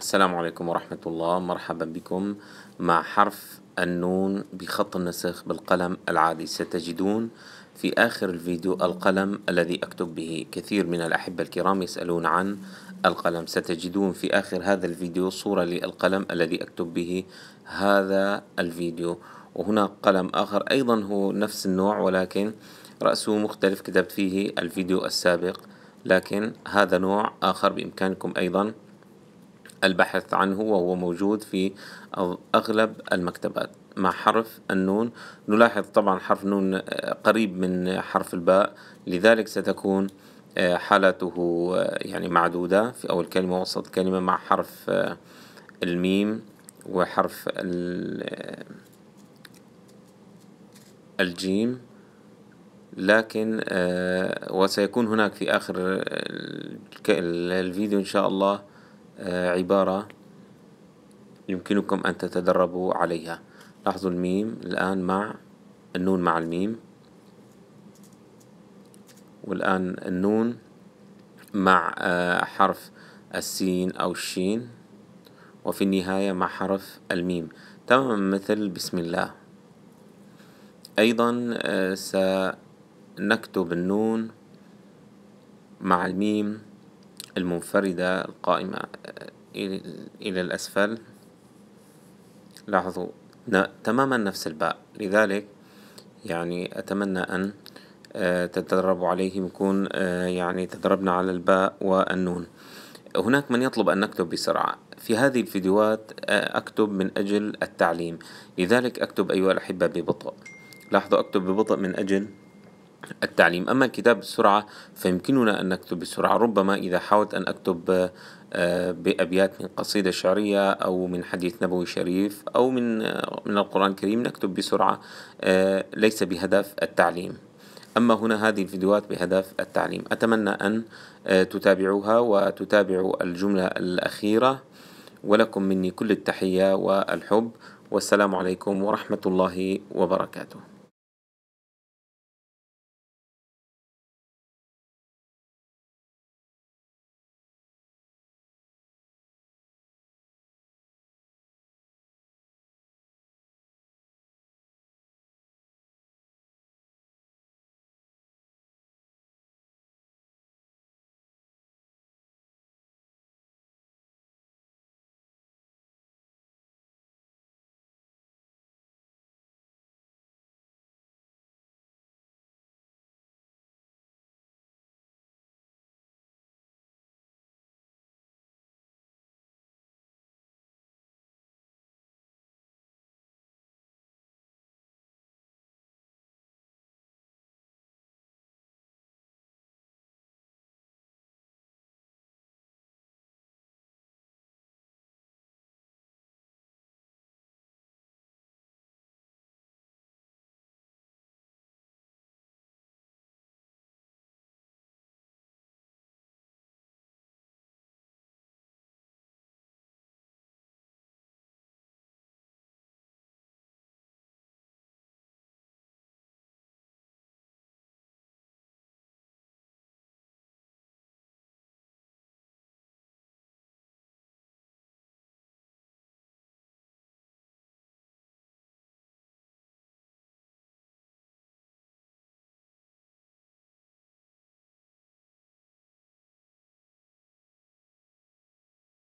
السلام عليكم ورحمة الله. مرحبا بكم مع حرف النون بخط النسخ بالقلم العادي. ستجدون في آخر الفيديو القلم الذي أكتب به كثير من الأحبة الكرام يسألون عن القلم. ستجدون في آخر هذا الفيديو صورة للقلم الذي أكتب به هذا الفيديو. وهنا قلم آخر أيضا هو نفس النوع ولكن رأسه مختلف. كتبت فيه الفيديو السابق لكن هذا نوع آخر بإمكانكم أيضا البحث عنه وهو موجود في أغلب المكتبات. مع حرف النون نلاحظ طبعا حرف النون قريب من حرف الباء. لذلك ستكون حالته يعني معدودة في أول كلمة وسط كلمة مع حرف الميم وحرف الجيم. لكن وسيكون هناك في آخر الفيديو إن شاء الله. عبارة يمكنكم أن تتدربوا عليها. لاحظوا الميم الآن مع النون مع الميم. والآن النون مع حرف السين أو الشين. وفي النهاية مع حرف الميم. تماما مثل بسم الله. أيضا سنكتب النون مع الميم. المنفردة القائمة إلى الأسفل. لاحظوا تماما نفس الباء. لذلك يعني أتمنى أن آه، تتدربوا عليه يكون آه، يعني تدربنا على الباء والنون. هناك من يطلب أن نكتب بسرعة. في هذه الفيديوهات آه، أكتب من أجل التعليم. لذلك أكتب أيها الأحبة ببطء. لاحظوا أكتب ببطء من أجل التعليم. أما الكتاب بسرعة فيمكننا أن نكتب بسرعة. ربما إذا حاولت أن أكتب آه، بأبيات من قصيدة شعرية أو من حديث نبوي شريف أو من آه، من القرآن الكريم نكتب بسرعة آه، ليس بهدف التعليم. أما هنا هذه الفيديوهات بهدف التعليم. أتمنى أن تتابعوها وتتابعوا الجملة الأخيرة. ولكم مني كل التحية والحب. والسلام عليكم ورحمة الله وبركاته.